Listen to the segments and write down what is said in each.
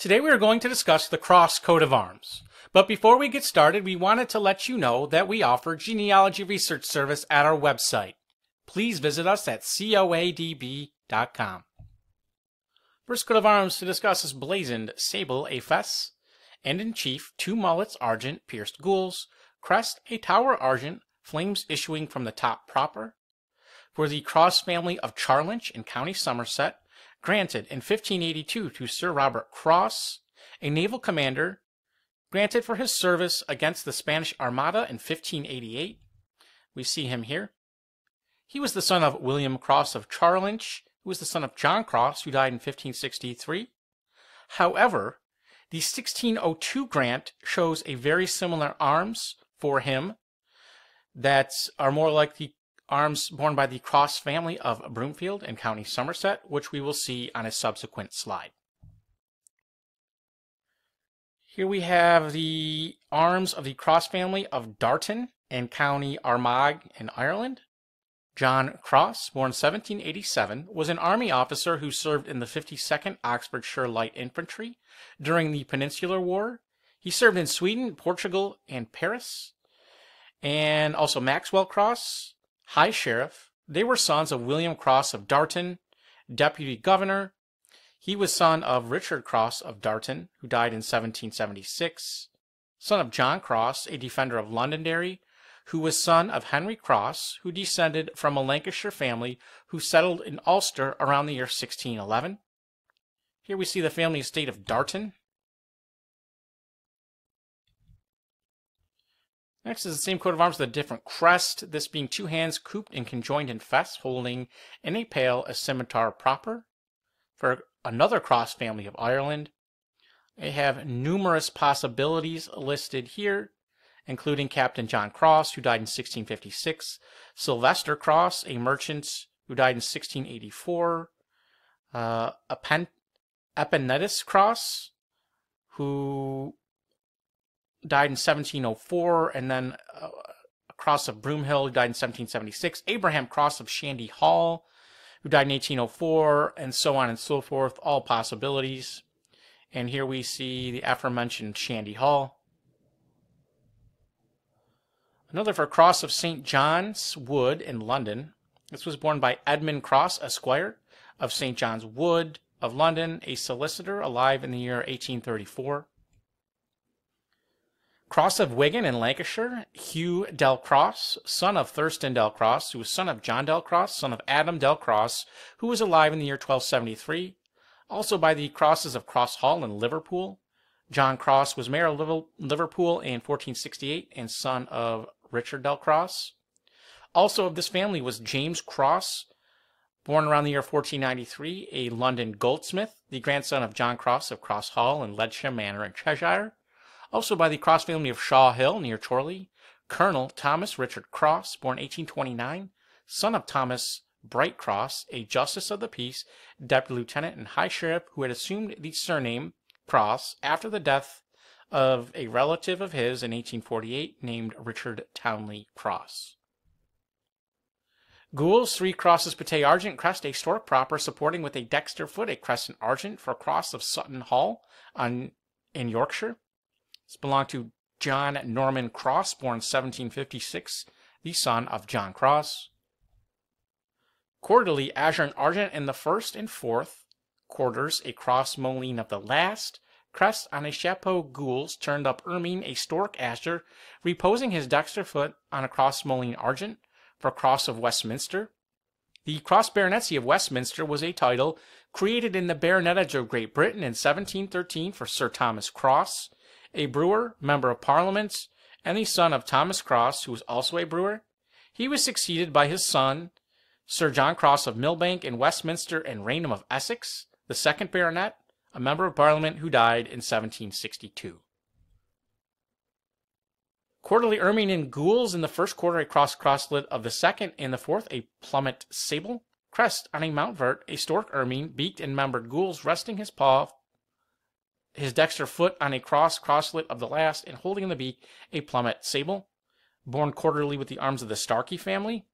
Today we are going to discuss the Cross coat of arms. But before we get started, we wanted to let you know that we offer genealogy research service at our website. Please visit us at coadb.com. First coat of arms to discuss is blazoned sable a fess, and in chief two mullets argent pierced gules, crest a tower argent, flames issuing from the top proper. For the Cross family of Charlinch in County Somerset, granted in 1582 to Sir Robert Cross, a naval commander, granted for his service against the Spanish Armada in 1588. We see him here. He was the son of William Cross of Charlinch, who was the son of John Cross, who died in 1563. However, the 1602 grant shows a very similar arms for him that are more like the arms borne by the Cross family of Broomfield in County Somerset, which we will see on a subsequent slide. Here we have the arms of the Cross family of Dartan in County Armagh in Ireland. John Cross, born 1787, was an army officer who served in the 52nd Oxfordshire Light Infantry during the Peninsular War. He served in Sweden, Portugal, and Paris. And also Maxwell Cross, High Sheriff. They were sons of William Cross of Dartan, Deputy Governor. He was son of Richard Cross of Dartan, who died in 1776, son of John Cross, a defender of Londonderry, who was son of Henry Cross, who descended from a Lancashire family who settled in Ulster around the year 1611. Here we see the family estate of Dartan, Next is the same coat of arms with a different crest, this being two hands couped and conjoined in fess, holding in a pale a scimitar proper. For another cross family of Ireland, they have numerous possibilities listed here, including Captain John Cross, who died in 1656, Silvester Cross, a merchant who died in 1684, uh, Epanetus Cross, who died in 1704, and then uh, Cross of Broomhill, who died in 1776, Abraham Cross of Shandy Hall, who died in 1804, and so on and so forth, all possibilities. And here we see the aforementioned Shandy Hall. Another for Cross of St. John's Wood in London. This was borne by Edmund Cross, Esquire, of St. John's Wood of London, a solicitor alive in the year 1834. Cross of Wigan in Lancashire, Hugh Delcross, son of Thurston Delcross, who was son of John Delcross, son of Adam Delcross, who was alive in the year 1273. Also by the crosses of Cross Hall in Liverpool. John Cross was mayor of Liverpool in 1468 and son of Richard Delcross. Also of this family was James Cross, born around the year 1493, a London goldsmith, the grandson of John Cross of Cross Hall in Ledsham Manor in Cheshire also by the Cross family of Shaw Hill near Chorley, Colonel Thomas Richard Cross, born 1829, son of Thomas Bright Cross, a justice of the peace, deputy lieutenant, and high sheriff who had assumed the surname Cross after the death of a relative of his in 1848 named Richard Townley Cross. Gules, three crosses Patay Argent, crest a stork proper, supporting with a dexter foot a crescent argent for cross of Sutton Hall on, in Yorkshire. This belonged to John Norman Cross, born 1756, the son of John Cross. Quarterly azure and argent in the first and fourth quarters, a cross moline of the last, crest on a chapeau gules turned up ermine, a stork azure, reposing his dexter foot on a cross moline argent, for cross of Westminster. The cross baronetcy of Westminster was a title created in the baronetage of Great Britain in 1713 for Sir Thomas Cross, a brewer, member of Parliament, and the son of Thomas Cross, who was also a brewer. He was succeeded by his son, Sir John Cross of Millbank in Westminster and Rainham of Essex, the second baronet, a member of Parliament who died in 1762. Quarterly ermine and gules in the first quarter, a cross crosslet of the second, and the fourth, a plummet sable. Crest on a mount vert, a stork ermine, beaked and membered gules resting his paw his dexter foot on a cross crosslet of the last, and holding in the beak a plummet sable, borne quarterly with the arms of the Starkey family.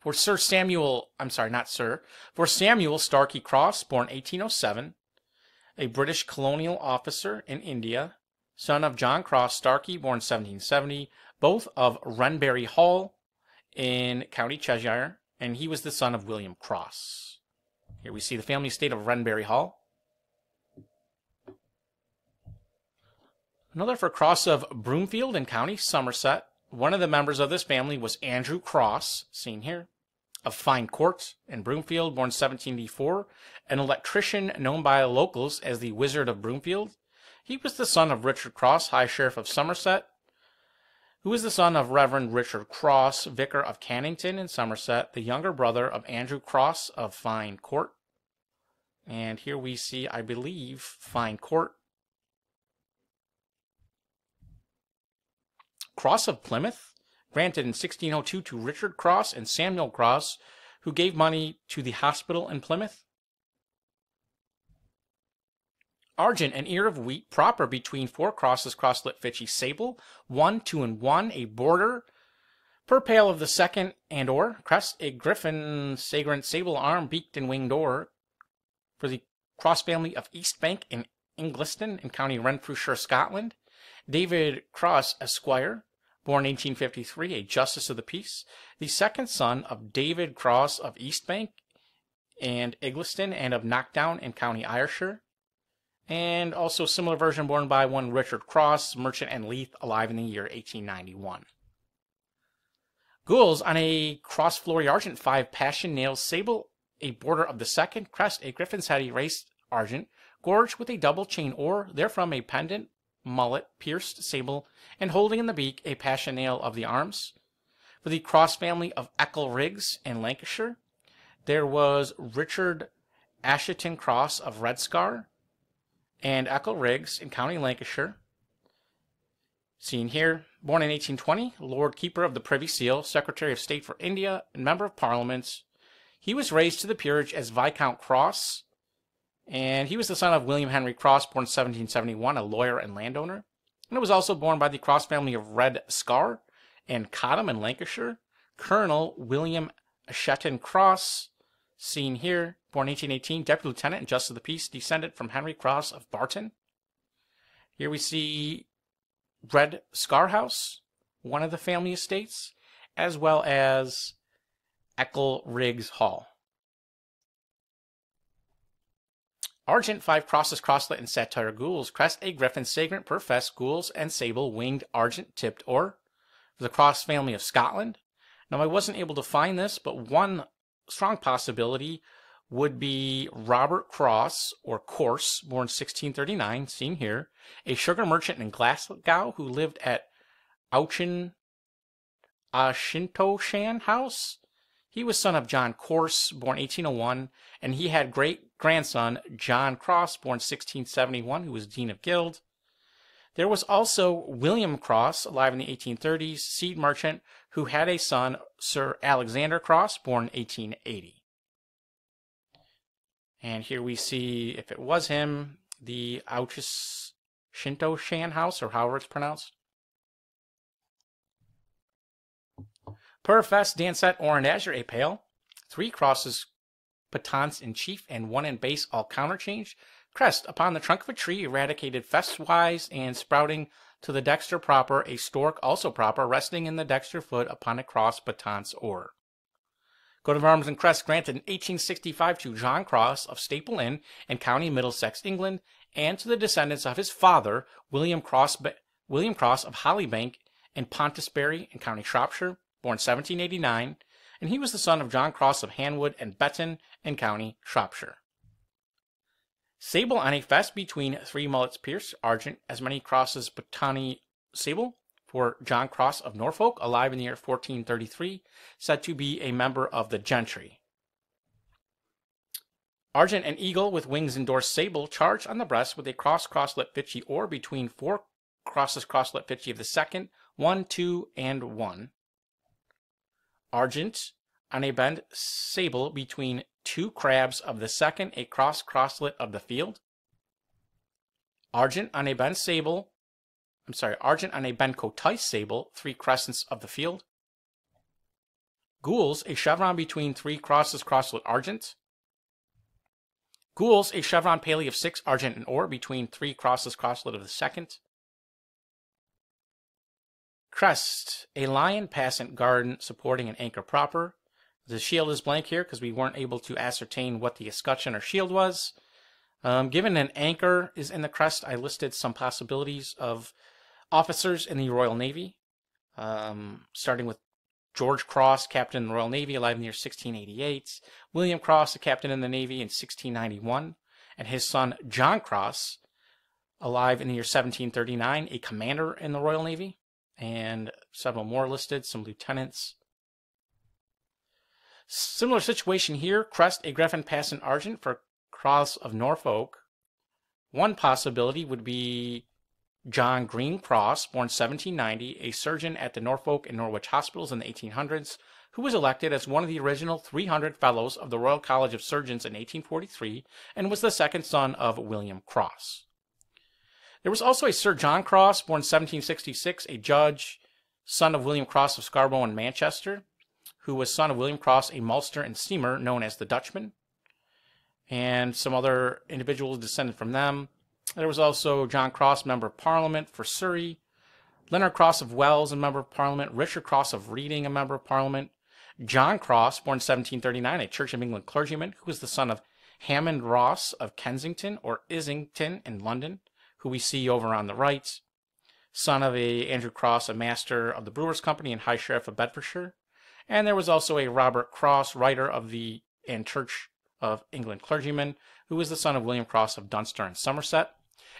For Sir Samuel, I'm sorry, not Sir, for Samuel Starkey Cross, born 1807, a British colonial officer in India, son of John Cross Starkey, born 1770, both of Wrenbury Hall in County Cheshire, and he was the son of William Cross. Here we see the family estate of Wrenbury Hall. Another for Cross of Broomfield in County Somerset. One of the members of this family was Andrew Cross, seen here, of Fyne Court in Broomfield, born 1784, an electrician known by locals as the Wizard of Broomfield. He was the son of Richard Cross, High Sheriff of Somerset, who was the son of Reverend Richard Cross, Vicar of Cannington in Somerset, the younger brother of Andrew Cross of Fyne Court. And here we see, I believe, Fyne Court Cross of Plymouth, granted in 1602 to Richard Cross and Samuel Cross, who gave money to the hospital in Plymouth. Argent, an ear of wheat proper between four crosses, crosslet fitchy, sable, one, two, and one, a border per pale of the second and or crest, a griffin, segreant, sable arm, beaked and winged or for the cross family of Eastbank in Ingliston in County Renfrewshire, Scotland. David Cross, Esquire, born 1853, a justice of the peace, the second son of David Cross of Eastbank and Ingliston and of Knockdown in County Ayrshire, and also similar version borne by one Richard Cross, merchant and Leith, alive in the year 1891. Gules on a cross flory argent, five passion nails sable, a border of the second crest, a griffin's head erased argent, gorged with a double chain or therefrom a pendant mullet, pierced sable, and holding in the beak a passion nail of the arms. For the cross family of Eccle Riggs in Lancashire, there was Richard Assheton Cross of Red Scar and Eccle Riggs in County Lancashire. Seen here, born in 1820, Lord Keeper of the Privy Seal, Secretary of State for India, and Member of Parliament. He was raised to the peerage as Viscount Cross and he was the son of William Henry Cross, born 1771, a lawyer and landowner. And it was also borne by the Cross family of Red Scar and Cottam in Lancashire. Colonel William Shetton Cross, seen here, born 1818, Deputy Lieutenant and Justice of the Peace, descended from Henry Cross of Barton. Here we see Red Scar House, one of the family estates, as well as Eccle Riggs Hall. Argent, five crosses, crosslet, and saltire gules, crest, a griffin, segreant, profess, gules, and sable, winged, argent, tipped, or the cross family of Scotland. Now, I wasn't able to find this, but one strong possibility would be Robert Cross, or Corse, born 1639, seen here, a sugar merchant in Glasgow who lived at Auchin Ashintoshan House. He was son of John Corse, born 1801, and he had great grandson John Cross, born 1671, who was Dean of Guild. There was also William Cross, alive in the 1830s, seed merchant, who had a son, Sir Alexander Cross, born 1880. And here we see, if it was him, the Auchis Shinto Shan house, or however it's pronounced. Per fess, Dancet, or and Azure, a pale. Three crosses, batons in chief, and one in base, all counterchanged. Crest, upon the trunk of a tree, eradicated fesswise and sprouting to the dexter proper, a stork also proper, resting in the dexter foot upon a cross, batons, or. Coat of arms and crest granted in 1865 to John Cross of Staple Inn in County Middlesex, England, and to the descendants of his father, William Cross, William Cross of Hollybank in Pontesbury in County Shropshire born 1789, and he was the son of John Cross of Hanwood and Betton in County Shropshire. Sable on a fess between three mullets pierced, argent, as many crosses botonny Sable, for John Cross of Norfolk, alive in the year 1433, said to be a member of the gentry. Argent and eagle with wings endorsed sable, charged on the breast with a cross crosslet fitchy or between four crosses crosslet fitchy of the second, one, two, and one argent on a bend sable between two crabs of the second, a cross crosslet of the field. Argent on a bend sable, I'm sorry, argent on a bend cotice sable, three crescents of the field. Gules, a chevron between three crosses crosslet argent. Gules, a chevron paley of six argent and or between three crosses crosslet of the second. Crest, a lion passant guard supporting an anchor proper. The shield is blank here because we weren't able to ascertain what the escutcheon or shield was. Um, given an anchor is in the crest, I listed some possibilities of officers in the Royal Navy, um, starting with George Cross, captain in the Royal Navy, alive in the year 1688. William Cross, a captain in the Navy in 1691. And his son, John Cross, alive in the year 1739, a commander in the Royal Navy. And several more listed, some lieutenants. Similar situation here. Crest, a Griffin Passant Argent for Cross of Norfolk. One possibility would be John Green Cross, born 1790, a surgeon at the Norfolk and Norwich hospitals in the 1800s, who was elected as one of the original 300 fellows of the Royal College of Surgeons in 1843 and was the second son of William Cross. There was also a Sir John Cross, born 1766, a judge, son of William Cross of Scarborough and Manchester, who was son of William Cross, a maltster and steamer known as the Dutchman, and some other individuals descended from them. There was also John Cross, Member of Parliament for Surrey, Leonard Cross of Wells, a Member of Parliament, Richard Cross of Reading, a Member of Parliament, John Cross, born 1739, a Church of England clergyman, who was the son of Hammond Ross of Kensington or Islington in London, who we see over on the right, son of a Andrew Cross, a master of the Brewers Company and High Sheriff of Bedfordshire. And there was also a Robert Cross, writer of the and Church of England clergyman, who was the son of William Cross of Dunster and Somerset.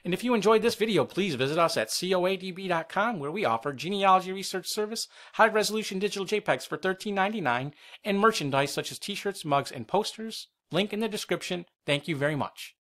And if you enjoyed this video, please visit us at coadb.com where we offer genealogy research service, high resolution digital JPEGs for $13.99, and merchandise such as t-shirts, mugs, and posters. Link in the description. Thank you very much.